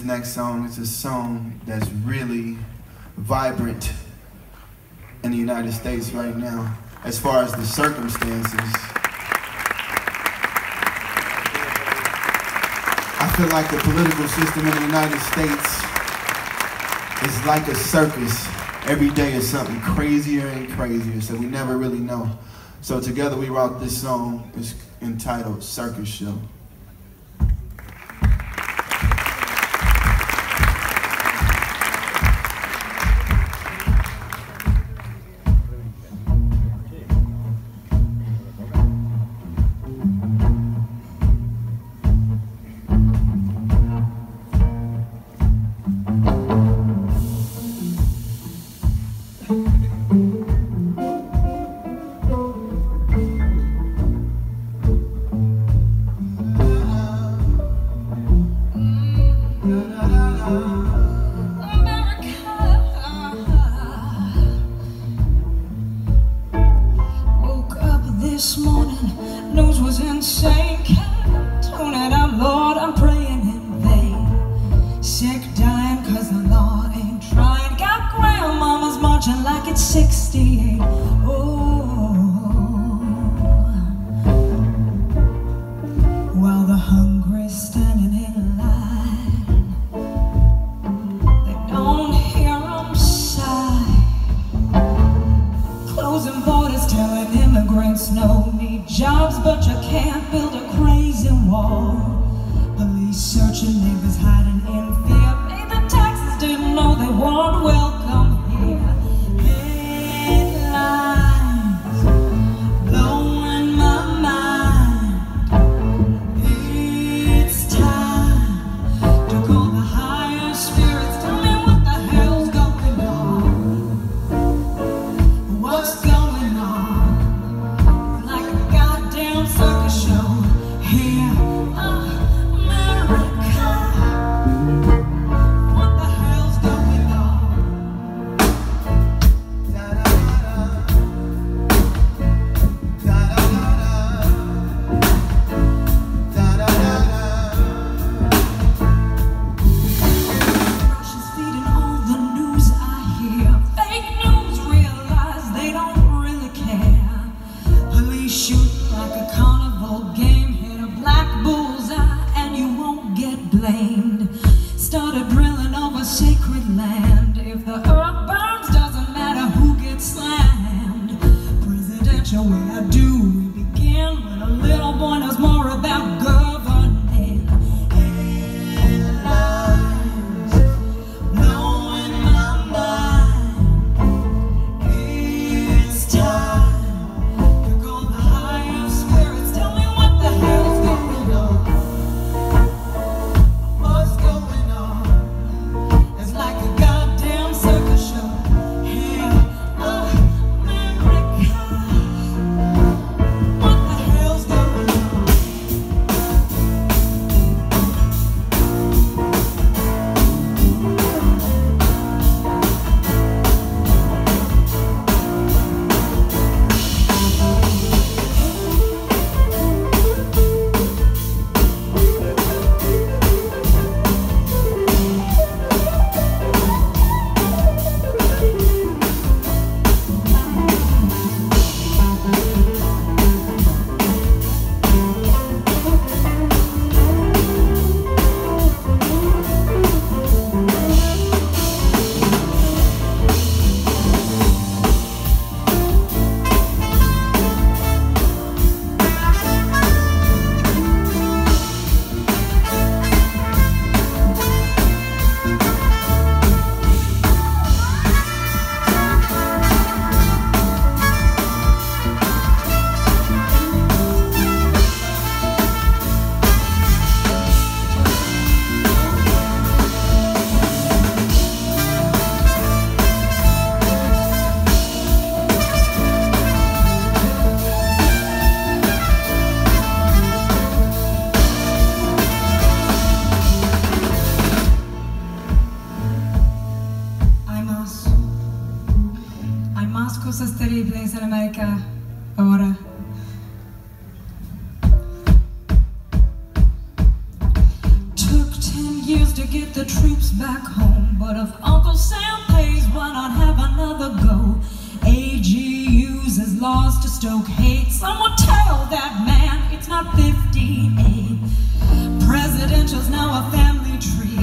this next song. It's a song that's really vibrant in the United States right now as far as the circumstances. I feel like the political system in the United States is like a circus. Every day is something crazier and crazier, so we never really know. So together we wrote this song. It's entitled Circus Show. Parents know need jobs, but you can't build a crazy wall. Police searching neighbors high. no way I do. Get the troops back home. But if Uncle Sam pays, why not have another go? AGU's uses laws to stoke hate. Someone tell that man it's not 58. Presidential's now a family tree.